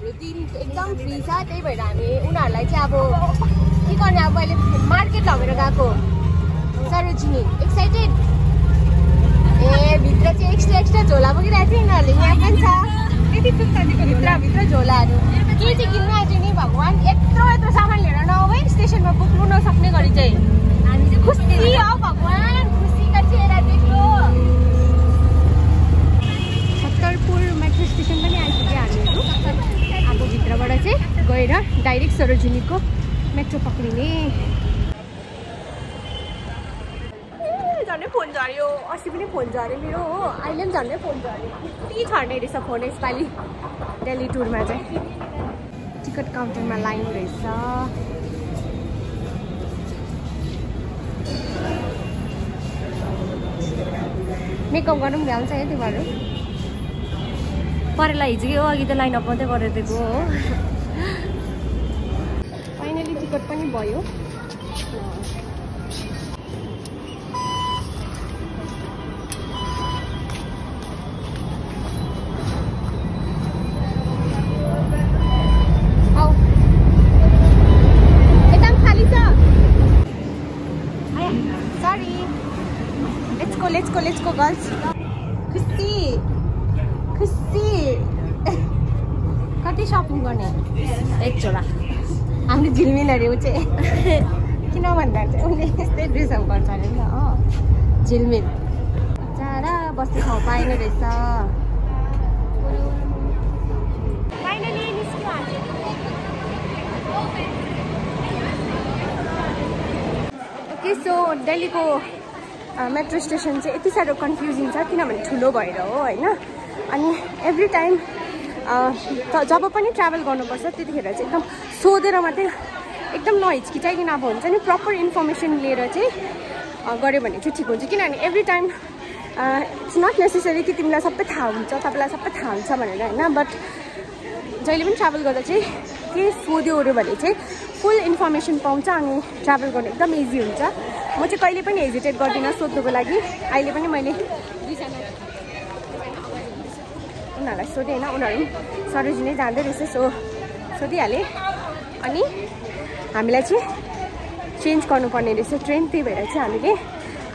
हाम्रो दिन एकदम फ्री छ त्यही भएर हामी उनीहरूलाई चाहिँ अब के गर्ने अब अहिले मार्केट लगेर गएको सरोजिनी एक्साइटेड ए भित्र चाहिँ एक्स्ट्रा एक्स्ट्रा झोला बोकिरहेको थियो यिनीहरूले यहाँ पनि छ। त्यति भित्र झोलाहरू। के चाहिँ किन्नु आएको नि भगवान्? यत्रो यत्रो सामान लिएर नआऊ है स्टेसनमा पुग्नु नसक्ने गरी चाहिँ। हामी चाहिँ खुसी हो भगवान् खुसीका चेहरा देख्यो। छत्तरपुर मेट्रो स्टेसन पनि आइपुग्यो हामीहरू अब भित्रबाट चाहिँ गएर डाइरेक्ट सरोजिनीको मेट्रो पक्रिने। फोन झऱ्यो। अस्ति पनि फोन झऱ्यो मेरो हो। अहिले पनि झन्डै फोन झऱ्यो। कति छर्ने रहेछ फोन यसपालि। दिल्ली टुरमा चाहिँ। टिकट काउन्टरमा लाइन रहेछ। मेकअप पनि भ्याउँछ है तिमीहरू परेला हिजो अघि त लाइन अप मात्रै गरेर दिएको हो। फाइनली टिकट पनि भयो। Sorry let's go let's go let's go girls खुसी। खुसी। कति सपिङ गर्ने? एक झोला हाम्रो झिलमिलहरू ऊ चाहिँ किन भन्दा चाहिँ उसले यस्तै ड्रेसअप गर्छ अरे नि त अँ। झिलमिल। जाडा बस्ने ठाउँ पाएन रहेछ। सो दिल्लीको मेट्रो स्टेसन चाहिँ यति साह्रो कन्फ्युजिङ छ किनभने ठुलो भएर हो होइन? अनि एभ्री टाइम जब पनि ट्राभल गर्नुपर्छ त्यतिखेर चाहिँ एकदम सोधेर मात्रै एकदम नहिचकिचाइकन अब हुन्छ नि प्रपर इन्फर्मेसन लिएर चाहिँ गऱ्यो भने चाहिँ ठिक हुन्छ। किनभने every time it's not necessary कि तिमीलाई सबै थाहा हुन्छ तपाईँलाई सबै थाहा हुन्छ भनेर होइन। बट जहिले पनि ट्राभल गर्दा चाहिँ के सोध्यो ओऱ्यो भने चाहिँ फुल इन्फर्मेसन पाउँछ अनि ट्राभल गर्नु एकदम इजी हुन्छ। म चाहिँ कहिले पनि हेजिटेट गर्दिनँ सोध्नुको लागि। अहिले पनि मैले उनीहरूलाई सोधेँ होइन? उनीहरू सरोजी नै जाँदै रहेछ सो सोधिहालेँ। अनि हामीलाई चाहिँ चेन्ज गर्नुपर्ने रहेछ ट्रेन त्यही भएर चाहिँ हामीले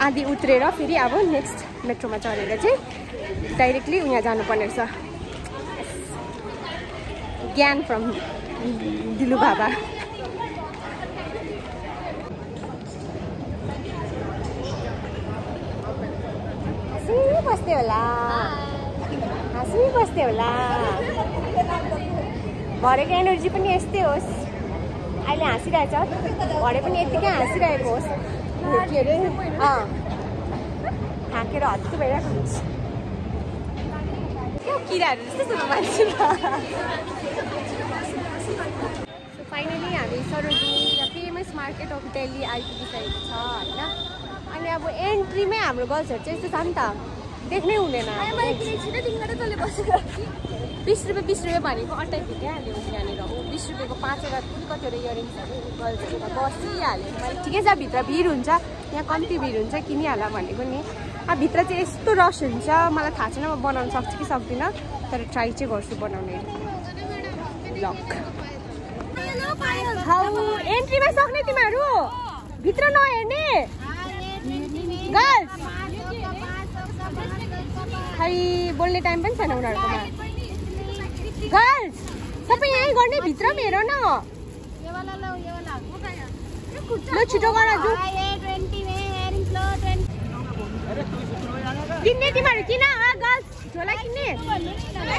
आधी उत्रेर फेरि अब नेक्स्ट मेट्रोमा चढेर चाहिँ डाइरेक्टली उहाँ जानुपर्ने रहेछ। ज्ञान फ्रम दिलु बाबा। बस्दै होला। हाँसी बस्दै होला? भरेको एनर्जी पनि यस्तै होस्। अहिले हाँसिरहेछ। भरे पनि यत्तिकै हाँसिरहेको होस्। के अरे अँ। थाकेर हत्तु भइरहेको हुन्छ। किराहरू जस्तो मान्छे फाइनली हामी Sarojini famous market of Delhi आइपुगिसकेको छ होइन? अनि अब एन्ट्रीमै हाम्रो गर्ल्सहरू चाहिँ यस्तो छ नि त। देख्नै हुँदैन। बिस रुपियाँ बिस रुपियाँ भनेको अट्टाइपुगिहाल्यो यहाँनिर। ऊ बिस रुपियाँको पाँचवटा कि कतिवटा इयरिङ्सहरू गर्ल्सहरू त बसिहाल्यो। मैले ठिकै छ भित्र भिड हुन्छ। यहाँ कम्ती भिड हुन्छ किनिहाल भनेको नि। अब भित्र चाहिँ यस्तो रस हुन्छ। मलाई थाहा छैन म बनाउनु सक्छु कि सक्दिनँ। तर ट्राई चाहिँ गर्छु बनाउने। लक एन्ट्रीमा सक्ने तिमीहरू? भित्र नहेर्ने? गर्ल्स खै बोल्ने टाइम पनि छैन उनीहरूकोमा। गर्ल्स सबै यहीँ गर्ने भित्र पनि हेर न। ल छिटो गर किन्ने तिमीहरू किन गर्ल्स झोला किन्ने? झोला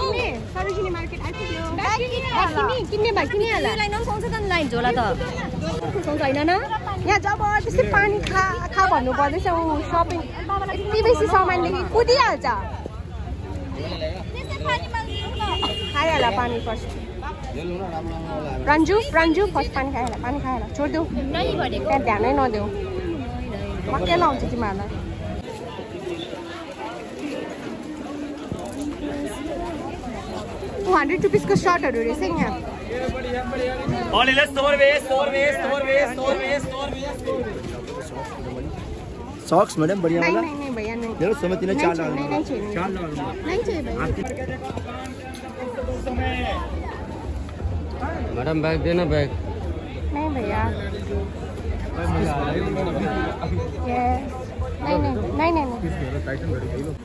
किन्ने? सरोजिनी मार्केट आइपुग्यो। किन्ने किन्ने भए किनिहाल पाउँछ त लाइन झोला त। होइन न। यहाँ जबरजस्ती पानी खा भन्नु पर्दैछ ऊ सपिङ यति बेसी सामानदेखि कुदिहाल्छ। खाइहाल पानी फर्स्ट। रन्जु रन्जु फर्स्ट पानी खाइहाल पानी खाइहाल। छोडिदेऊ त्यहाँ ध्यानै नदेऊ। मक्कै लाउँछ तिमीहरूलाई। टु हन्ड्रेड रुपिसको सर्टहरू रहेछ यहाँ। सॉक्स मैडम बढ़िया नहीं वाला नहीं नहीं भैया नहीं हेलो समय तिने चार नहीं, नहीं चाहिए। चार लगा नहीं चाहिए भाई मैडम बैग देना बैग नहीं भैया Yes. नहीं नहीं नहीं नहीं नहीं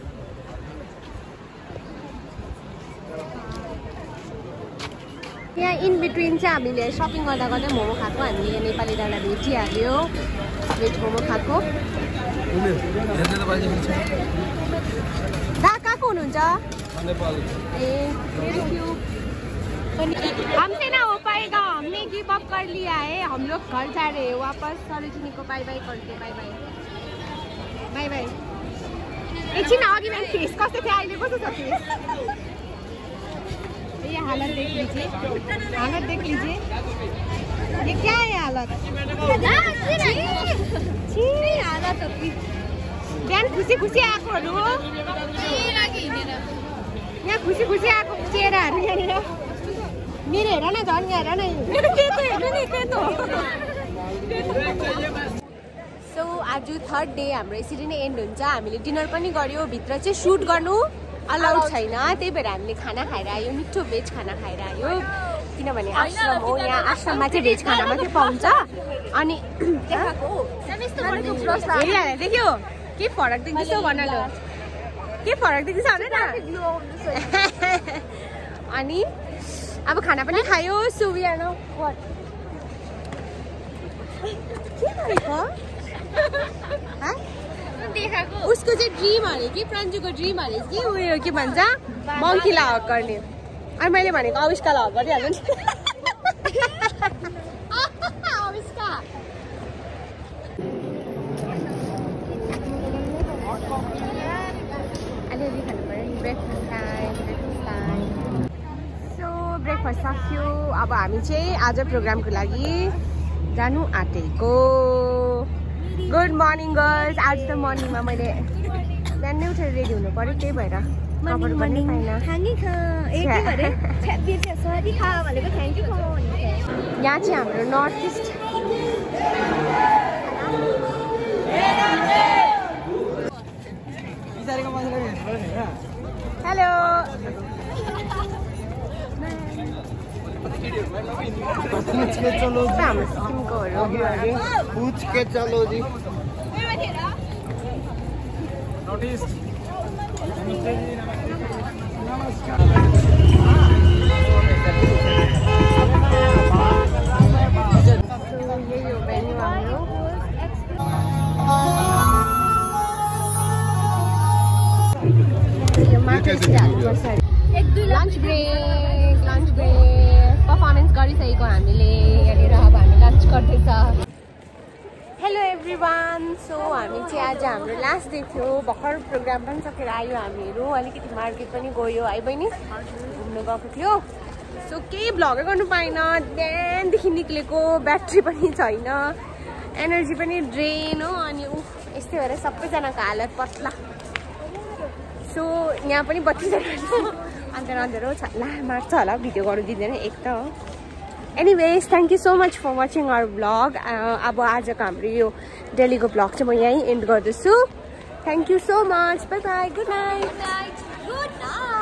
यहाँ इन बिट्विन चाहिँ हामीले सपिङ गर्दा गर्दै मोमो खाएको हामीले नेपाली डाँडा भेटिहाल्यो भेज मोमो खाएको दा कहाँको हुनुहुन्छ ए थ्याङ्क यू हमसे ना हो पाएगा। हमने गिव अप कर लिया है। हम लोग घर जा रहे हैं वापस। सरोजिनी को बाई बाई करके बाई बाई बाई बाई एकछिन अघि मेरो फेस कस्तो थियो अहिले कस्तो छ फेस ये हालत देख लीजिए। हालत देख लीजिए। ये क्या है हालत? हालत बिहान खुसी खुसी आएकोहरू यहाँ खुसी खुसी आएको चेहराहरू यहाँनिर मेरो हेर न झन् यहाँ हेर न। केतो हेर्नु सो आज थर्ड डे हाम्रो यसरी नै एन्ड हुन्छ। हामीले डिनर पनि गऱ्यो भित्र चाहिँ सुट गर्नु अलाउड छैन। त्यही भएर हामीले खाना खाएर आयो मिठो भेज खाना खाएर आयो। किनभने आश्रम हो यहाँ आश्रममा चाहिँ भेज खाना मात्रै पाउँछ। अनि देख्यो। के फरक देख्दैछौ भन ल के फरक देख्दैछ अनि अब खाना पनि खायो so we are now what के गरेको हाँ? उसको चाहिँ ड्रिम अरे कि प्रान्जुको ड्रिम अरे कि उयो के भन्छ? मङ्कीलाई हक गर्ने। अनि मैले भनेको अविष्कालाई हक गरिहाल्नु नि। अलिअलि खानु पऱ्यो breakfast time breakfast time so breakfast सक्यो अब हामी चाहिँ आज प्रोग्रामको लागि जानु आँटेको। गुड मर्निङ गर्ल्स आज त मर्निङमा मैले बिहानै उठेर रेडी हुनु पऱ्यो त्यही भएर कभर पनि पाइनँ। यहाँ चाहिँ हाम्रो नर्थ इस्ट हेलो पूछ के चलो पूछ के चलो जी यही lunch break lunch break performance गरिसकेको हामीले यहाँनिर अब हामी लन्च गर्दैछ। हेलो एभ्री वान सो हामी चाहिँ आज हाम्रो लास्ट डे थियो। भर्खर प्रोग्राम पनि सकेर आयो हामीहरू। अलिकति मार्केट पनि गयो है बहिनी। घुम्नु गएको थियो। सो केही भ्लगै गर्नु पाएन। बिहानदेखि निक्लेको ब्याट्री पनि छैन। एनर्जी पनि ड्रेन हो। अनि ऊ यस्तै भएर सबैजनाको हालत पत्ला। सो यहाँ पनि बत्ती अन्त अँध्यारो छ। ला मार्छ होला भिडियो गर्नु दिँदैन एक त हो। Anyways thank you so much for watching our blog अब आजको हाम्रो यो डेलीको ब्लग चाहिँ म यहीँ एन्ड गर्दछु। Thank you so much bye bye good night Good night.